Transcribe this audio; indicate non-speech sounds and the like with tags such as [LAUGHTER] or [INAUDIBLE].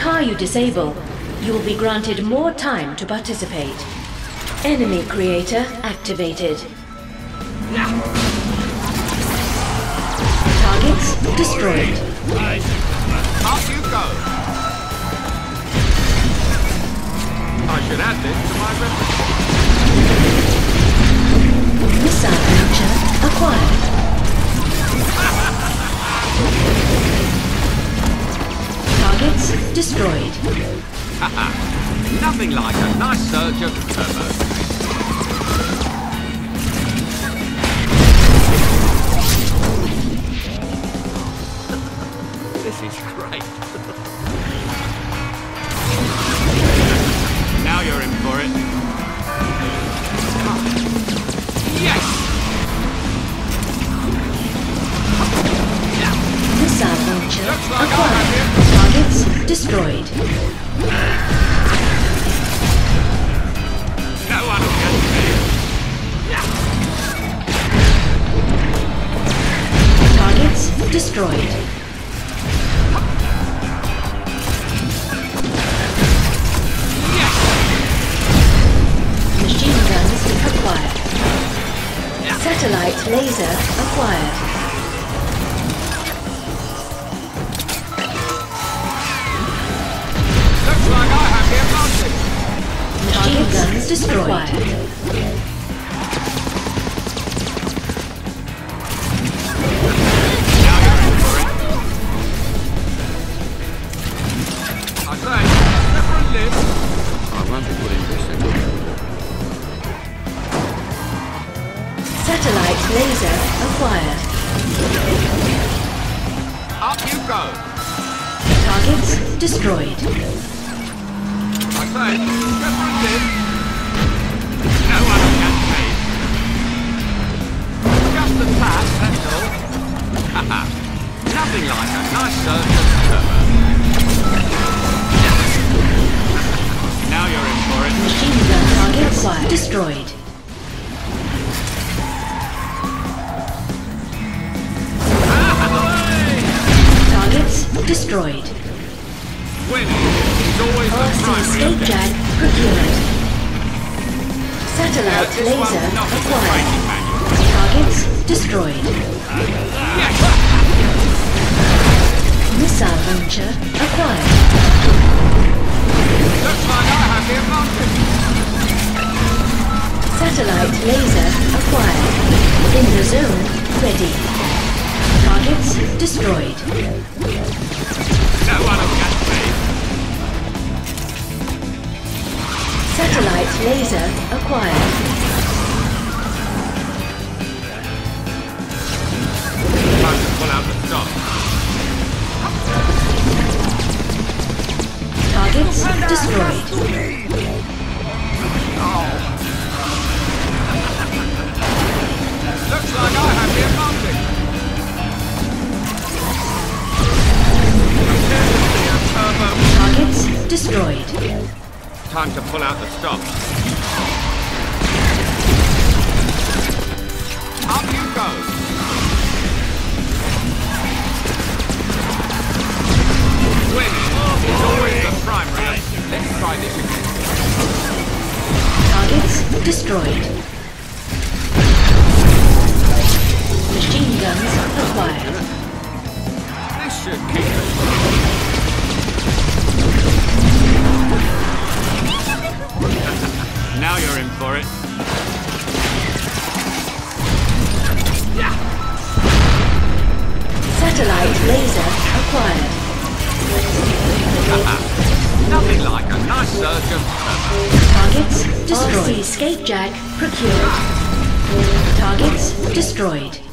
Car you disable, you will be granted more time to participate. Enemy creator activated. Targets destroyed. Up you go. I should add this to my repertoire. Missile launcher acquired. [LAUGHS] Destroyed. [LAUGHS] Nothing like a nice surge of turbo. [LAUGHS] this is great. [LAUGHS] now you're in for it. Yes! Missile launcher Looks like destroyed. No one will catch. Targets destroyed. Machine guns acquired. Satellite laser acquired. In. Satellite laser acquired. Up you go. Targets destroyed. I say, different list. No one catch me. Just a tap, that's all. Haha. Nothing like a nice surge of turbo. now you're in for it. Machine gun target acquired. Destroyed. Targets destroyed. Winning is always the primary escape objective. jag procured. Yeah, Satellite laser acquired. Targets destroyed. Missile launcher acquired. Satellite laser acquired. In the zone, ready. Targets destroyed. No one Satellite laser acquired. Time to pull out the stop. Targets destroyed. Looks like I have the advantage. Appears to be a turbo. Targets destroyed. Time to pull out the stop. Up you go. Winning is always the primary. Let's try this again. Targets destroyed. Machine guns acquired. Satellite laser acquired. Nothing like a nice surge of. Targets destroyed. RC escape jag procured. Targets destroyed.